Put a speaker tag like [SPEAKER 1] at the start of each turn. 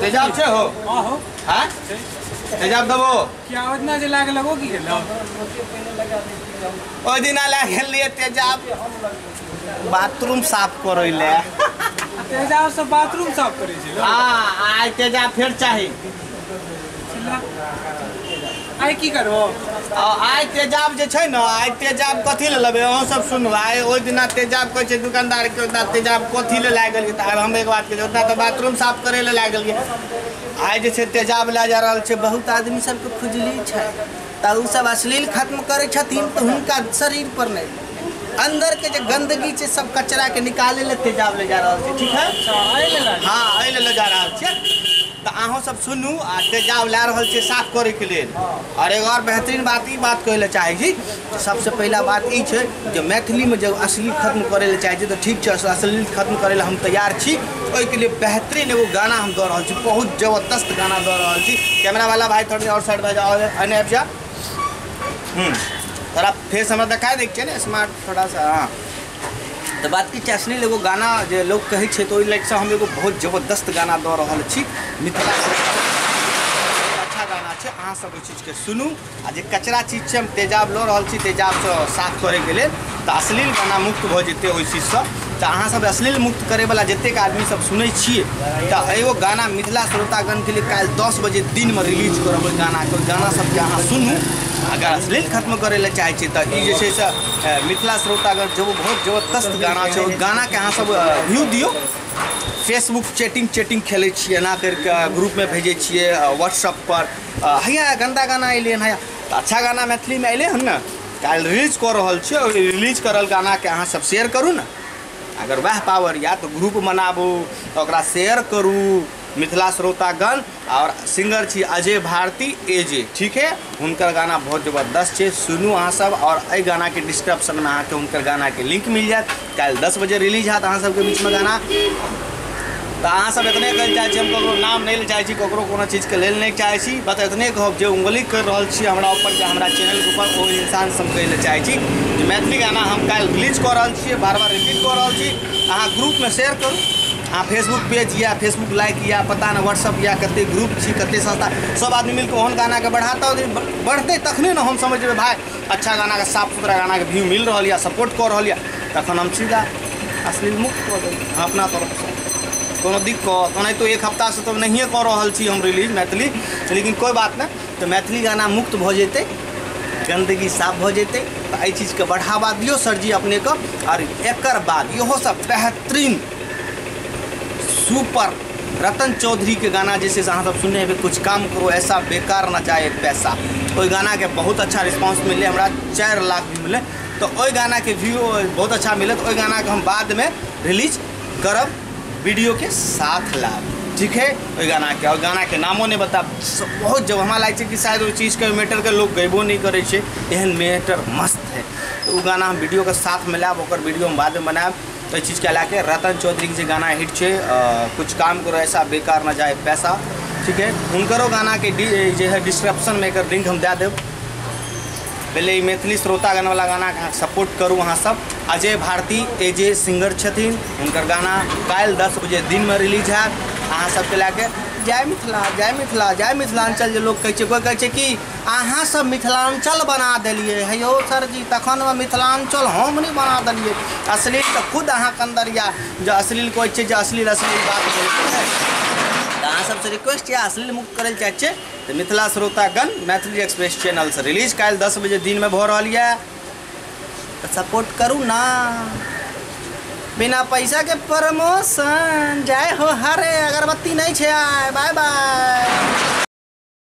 [SPEAKER 1] तेजाब छे हो।
[SPEAKER 2] आहो
[SPEAKER 1] हाँ। तेजाब दबो।
[SPEAKER 2] क्या ओतना जे लाग लगो की? गेलो
[SPEAKER 1] ओइ दिन आला गेल लिए तेजाब। बाथरूम साफ़ करै ले।
[SPEAKER 2] तेजाब से बाथरूम साफ़ करे छै
[SPEAKER 1] हाँ आइ तेजाब फेर चाही।
[SPEAKER 2] छिला। आइ की करबो?
[SPEAKER 1] आ आइ तेजाब जे छै ने आइ तेजाब कथी ले लेबै? अहाँ सब सुनू आइ दिना तेजाब कहै छै दुकानदार के ओतना तेजाब कथी ले लए गेलियै तऽ आब हम एक बात कहै ओतना तऽ बाथरूम साफ़ करै ले लए गेलियै आइ जे छै तेजाब लए जा रहल छै बहुत आदमी सबके खुजली छै। तऽ अश्लील खत्म करै छथिन तऽ हुनका शरीर पर नहि। अंदर के जे गंदगी छै सब कचरा के निकाले ले तेजाब ले जा रहल छै ठीक है?
[SPEAKER 2] अच्छा ले ला
[SPEAKER 1] हाँ लेल जा छियै। तऽ अहूँ सब सुनू आ तेजाब लए रहल छियै साफ़ करैके लेल। और एगो और बेहतरीन बात ई बात कहै लए चाहै छी सबसे पहला बात ई छै जे मैथिलीमे जब अश्लील खत्म करे लए चाहै छी तऽ ठीक छै अश्लील खत्म करे लए हम तैयार छी। ओहिके लिए बेहतरीन एगो गाना हम रहल छी बहुत ज़बरदस्त गाना रहल छी। कैमरा वाला भाई थोड़ी और साइड में जाओ एने आबि जा। हम्म। थोड़ा फेस हमरा देखाय दै छै ने स्मार्ट थोड़ा सा हाँ। तऽ बात की अश्लील एगो गाना जे लोग कहै तऽ लाइक से हम एगो बहुत ज़बरदस्त गाना दऽ रहल छी। मिथिला अच्छा गाना है अहाँ सब ओहि चीजके सुनू। आ कचरा चीज़ से हम तेजाब लऽ रहल छी तेजाबसँ साफ़ करे के लिए तो अश्लील गाना मुक्त भऽ जेतै ओहि चीजसँ तऽ अहाँ सब अश्लील मुक्त करे वाला जतेक आदमी सब सुनै तऽ एगो गाना मिथिला श्रोतागणके लिए काल्हि दस बजे दिन में रिलीज़ करब ओहि गानाके। ओहि गाना सबके अहाँ सुनू। अगर अश्लील खत्म करै लए चाहै तऽ ई जे मिथिला श्रोतागण जो बहुत ज़बरदस्त गाना छै ओहि गानाके अहाँ व्यू दियौ। फेसबुक चैटिंग चैटिंग खेलै छियै एना करिके ग्रुपमे भेजै छियै व्हाट्सअप पर। अ, हैया गन्दा गाना अयलै हन हैया अच्छा गाना मैथिलीमे अयलै हन ने? रिलीज़ कऽ रहल छियै रिलीज़ करल गानाके अहाँ सब शेयर करू ने। अगर वएह पावर या तऽ ग्रुप बनाबू ओकरा शेयर करू। मिथिला श्रोतागण और सिंगर छी अजय भारती एजे ठीक है? हुनकर गाना बहुत ज़बरदस्त है सुनू अहाँ सब और एहि गानाके डिस्क्रिप्शनमे अहाँके हुनकर गानाके लिंक मिल जाए कल दस बजे रिलीज़ हैत अहाँ सबके बीच में गाना। तो अहाँ सब एतने कहै चाहै छी, हम ककरो नाम नहीं ले चाहै छी, ककरो कोनो चीजके लेल नहि चाहै छी, बस एतने कहब जे उंगली कर छी हमरा ऊपर जे हमरा चैनल के ऊपर ओ इंसान सब कहै लए चाहै छी जे मैथिली गाना हम कल रिलीज़ कऽ रहल छियै, बार बार रिपीट कऽ रहल छी। अहाँ ग्रुपमे शेयर करू। अहाँ फेसबुक पेज या फेसबुक लाइक या पता ना व्हाट्सअप या कते ग्रुप छी, कते संस्था, सब आदमी मिलकर ओहन गानाके बढ़ाता बढ़ते तखने ने हम समझ समझबै भाई अच्छा गानाके, साफ़ सुथरा गानाके व्यू मिल रहा सपोर्ट रहल यऽ तखन हम सीधा अश्लील मुक्त देबै हम अपना तरफसँ। कोनो दिक्कत, ओनाहितो एक हफ्तासँ तऽ नहिए कऽ रहल हम रिलीज़ मैथिली, लेकिन कोई बात नहि तो मैथिली गाना मुक्त भऽ जेतै, गन्दगी साफ़ भऽ जेतै, तऽ एहि चीजके बढ़ावा दियौ सरजी अपनेके आओर एकर बाद इहो सब बेहतरीन सुपर रतन चौधरी के गाना जैसे अहाँ सब सुनने हेबै कुछ काम करो, ऐसा बेकार न जाए पैसा। ओहि गानाके बहुत अच्छा रिस्पांस मिले, हमरा चारि लाख भी मिललै तऽ ओहि गानाके व्यू बहुत अच्छा मिले मिलत ओहि गानाके हम बाद में रिलीज़ करब वीडियो के साथ लाभ ठीक है? ओहि गानाके और गानाके नामो नहि बता बहुत जब हमारा लगे कि शायद ओहि चीजके मैटरके लोग गैबो नहीं करे एहन मैटर मस्त है। ओ गाना हम वीडियोके साथ मिलायब और वीडियो हम तो चीज़ के लाके रतन चौधरी के जे गाना हिट छे कुछ काम करो, ऐसा बेकार ना जाए पैसा, ठीक है? हुनकरो गाना के जो है डिस्क्रिप्शन में एक लिंक हम दे देव पहले मैथिली मैथिली गाने वाला गाना के सपोर्ट करूँ अहाँ सब। अजय भारती ए जे सिंगर छथिन हुनकर गाना काल्हि दस बजे दिन में रिलीज़ हैत अहाँ सबके लए के जय मिथिला जय मिथिला, जय मिथिलाञ्चल जे लोग कहै छै, कोइ कि अहाँ सब मिथिलाञ्चल बना देलियै। हे यौ सरजी तखन मिथिलाञ्चल हम नहि बना देलियै। अश्लील तऽ खुद अहाँके अंदर या। जे अश्लील कहै छै अश्लील अश्लील बात तऽ अहाँ सबसे रिक्वेस्ट यऽ अश्लील मुक्त करै लए चाहै छियै मिथिला श्रोतागण मैथिली एक्सप्रेस चैनलसँ रिलीज़ काल्हि दस बजे दिनमे भऽ रहल यऽ। तऽ सपोर्ट करू ना। बिना पैसा के प्रमोशन। जय हो हरे अगरबत्ती नहीं छे आय बाय बाय।